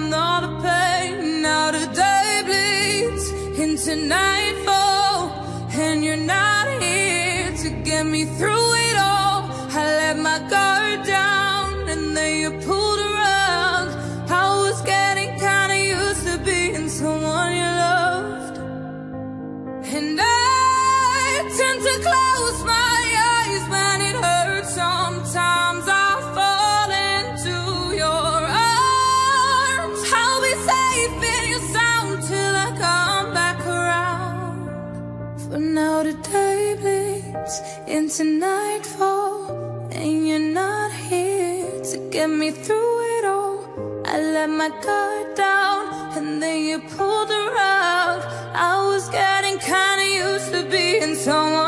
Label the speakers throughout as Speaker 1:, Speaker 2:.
Speaker 1: I'm a pain. Now the day bleeds into nightfall, and you're not here to get me through it all. I let my guard down, and then you pulled around. I was getting kinda used to being someone you loved, and I into nightfall, and you're not here to get me through it all. I let my guard down, and then you pulled around. I was getting kinda used to being someone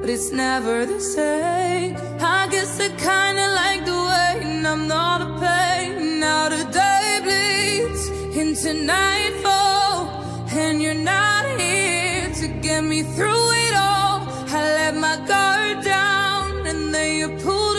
Speaker 1: but it's never the same. I guess I kinda like the way I'm not a pain. Now the day bleeds into nightfall, and you're not here to get me through it all. I let my guard down, and then you pulled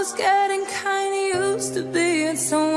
Speaker 1: was getting kinda used to being someone